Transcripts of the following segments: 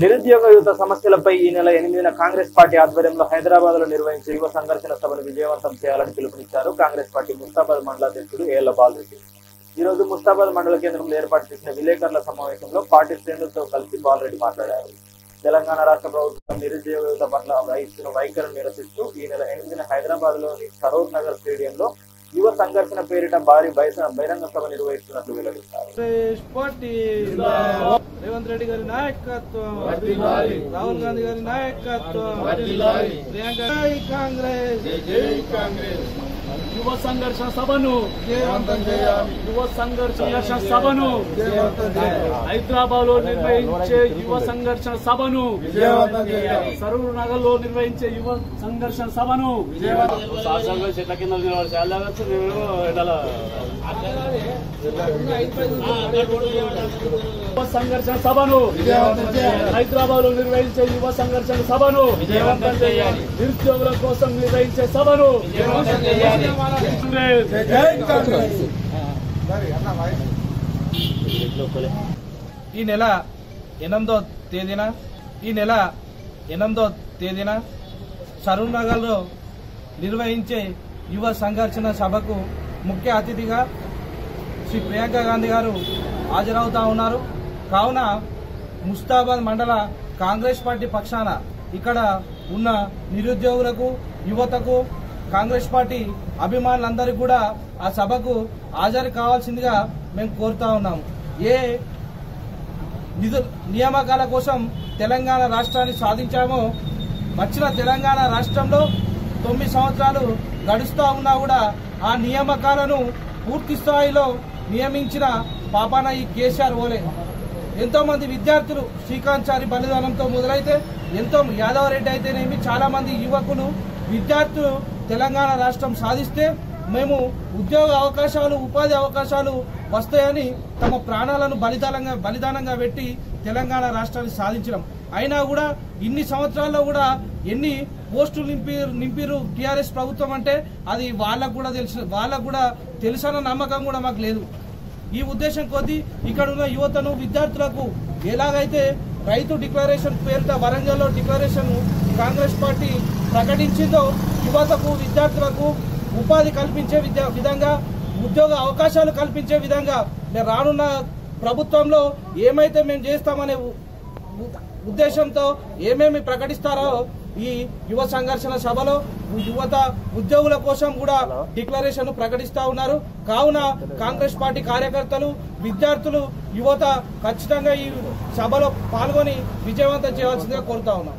నిరుద్యోగ యువత సమస్యలపై ఈ నెల ఎనిమిదిన కాంగ్రెస్ పార్టీ ఆధ్వర్యంలో హైదరాబాద్లో నిర్వహించే యువ సంఘర్షణ సభను విజయవంతం చేయాలని పిలుపునిచ్చారు కాంగ్రెస్ పార్టీ ముస్తాబాద్ మండల అధ్యక్షుడు ఏళ్ళ బాలరెడ్డి. ఈ రోజు ముస్తాబాద్ మండల కేంద్రంలో ఏర్పాటు చేసిన విలేకరుల సమావేశంలో పార్టీ శ్రేణులతో కలిసి బాలరెడ్డి మాట్లాడారు. తెలంగాణ రాష్ట్ర ప్రభుత్వం నిరుద్యోగ యువత పట్ల వహిస్తున్న వైఖరిని నిరసిస్తూ ఈ నెల ఎనిమిదిన హైదరాబాద్లోని సరూర్ నగర్ స్టేడియంలో యువ సంఘర్షణ పేరిట భారీ బహిరంగ బహిరంగ సభ నిర్వహిస్తున్నట్లు వెల్లడించారు కాంగ్రెస్ పార్టీ రేవంత్ రెడ్డి గారి నాయకత్వం రాహుల్ గాంధీ గారి నాయకత్వం ప్రియాంక జై కాంగ్రెస్ యువ సంఘర్షణ సభను. విజయవంతం చేయాలి. యువ సంఘర్షణ సభను. హైదరాబాద్లో నిర్వహించే యువ సంఘర్షణ సభను. విజయవంతం చేయాలి. సరూర్ నగర్లో నిర్వహించే యువ సంఘర్షణ సభను. చెట్ల కింద నిలబడి చాలా యువ సంఘర్షణ సభను. విజయవంతం చేయాలి. హైదరాబాద్లో నిర్వహించే యువ సంఘర్షణ సభను. విజయవంతం చేయాలి. నిరుద్యోగుల కోసం నిర్వహించే సభను. ఈ నెల ఎనిమిదో తేదీన ఈ నెల ఎనిమిదో తేదీన సరూర్ నగర్లో నిర్వహించే యువ సంఘర్షణ సభకు ముఖ్య అతిథిగా శ్రీ ప్రియాంక గాంధీ గారు హాజరవుతా ఉన్నారు. కావున ముస్తాబాద్ మండల కాంగ్రెస్ పార్టీ పక్షాన ఇక్కడ ఉన్న నిరుద్యోగులకు యువతకు కాంగ్రెస్ పార్టీ అభిమానులందరూ కూడా ఆ సభకు హాజరు కావాల్సిందిగా మేము కోరుతా ఉన్నాము. ఏ నిధు నియామకాల కోసం తెలంగాణ రాష్ట్రాన్ని సాధించామో వచ్చిన తెలంగాణ రాష్ట్రంలో తొమ్మిది సంవత్సరాలు గడుస్తూ ఉన్నా కూడా ఆ నియామకాలను పూర్తి స్థాయిలో నియమించిన పాపాన ఈ కేసీఆర్ ఓలే. ఎంతో మంది విద్యార్థులు శ్రీకాంత్ చారి బలిదానంతో మొదలైతే ఎంతో యాదవరెడ్డి అయితేనేమి చాలా మంది యువకులు విద్యార్థులు తెలంగాణ రాష్ట్రం సాధిస్తే మేము ఉద్యోగ అవకాశాలు ఉపాధి అవకాశాలు వస్తాయని తమ ప్రాణాలను బలిదానంగా బలిదానంగా పెట్టి తెలంగాణ రాష్ట్రాన్ని సాధించడం అయినా కూడా ఇన్ని సంవత్సరాల్లో కూడా ఎన్ని పోస్టులు నింపి నింపిరు టీఆర్ఎస్ ప్రభుత్వం అంటే అది వాళ్ళకు కూడా తెలిసిన వాళ్ళకు కూడా తెలుసన్న నమ్మకం కూడా మాకు లేదు. ఈ ఉద్దేశం కొద్దీ ఇక్కడ ఉన్న యువతను విద్యార్థులకు ఎలాగైతే రైతు డిక్లరేషన్ పేరిట వరంగల్లో డిక్లరేషన్ కాంగ్రెస్ పార్టీ ప్రకటించిందో యువతకు విద్యార్థులకు ఉపాధి కల్పించే విద్యా విధంగా ఉద్యోగ అవకాశాలు కల్పించే విధంగా మేము రానున్న ప్రభుత్వంలో ఏమైతే మేము చేస్తామనే ఉద్దేశంతో ఏమేమి ప్రకటిస్తారో ఈ యువ సంఘర్షణ సభలో యువత ఉద్యోగుల కోసం కూడా డిక్లరేషన్ ప్రకటిస్తా ఉన్నారు. కావున కాంగ్రెస్ పార్టీ కార్యకర్తలు విద్యార్థులు యువత ఖచ్చితంగా ఈ సభలో పాల్గొని విజయవంతం చేయవలసిందిగా కోరుతా ఉన్నాం.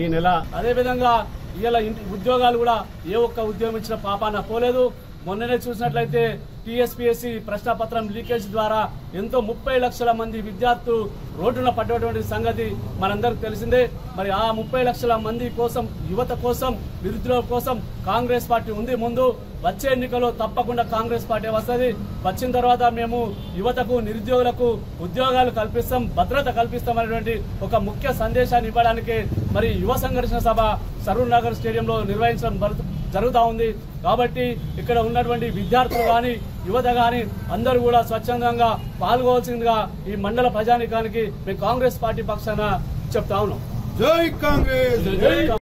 ఈ నెల అదే విధంగా ఇవాళ ఇంటి ఉద్యోగాలు కూడా ఏ ఒక్క ఉద్యోగం ఇచ్చిన పాపాన పోలేదు. మొన్ననే చూసినట్లయితే టీఎస్పీఎస్సీ ప్రశ్నపత్రం లీకేజ్ ద్వారా ఎంతో ముప్పై లక్షల మంది విద్యార్థులు రోడ్డున పడ్డటువంటి సంగతి మనందరికి తెలిసిందే. మరి ఆ ముప్పై లక్షల మంది కోసం యువత కోసం నిరుద్యోగ కోసం కాంగ్రెస్ పార్టీ ఉంది ముందు. వచ్చే ఎన్నికల్లో తప్పకుండా కాంగ్రెస్ పార్టీ వస్తుంది. వచ్చిన తర్వాత మేము యువతకు నిరుద్యోగులకు ఉద్యోగాలు కల్పిస్తాం భద్రత కల్పిస్తాం అనేటువంటి ఒక ముఖ్య సందేశాన్ని ఇవ్వడానికి మరి యువ సంఘర్షణ సభ సరూర్ నగర్ స్టేడియంలో నిర్వహించడం జరుగుతూ జరుగుతా ఉంది. కాబట్టి ఇక్కడ ఉన్నటువంటి విద్యార్థులు కానీ యువత కానీ అందరూ కూడా స్వచ్ఛందంగా పాల్గొవలసిందిగా ఈ మండల ప్రజానికానికి మేము కాంగ్రెస్ పార్టీ పక్షాన చెప్తా ఉన్నాం. జై కాంగ్రెస్!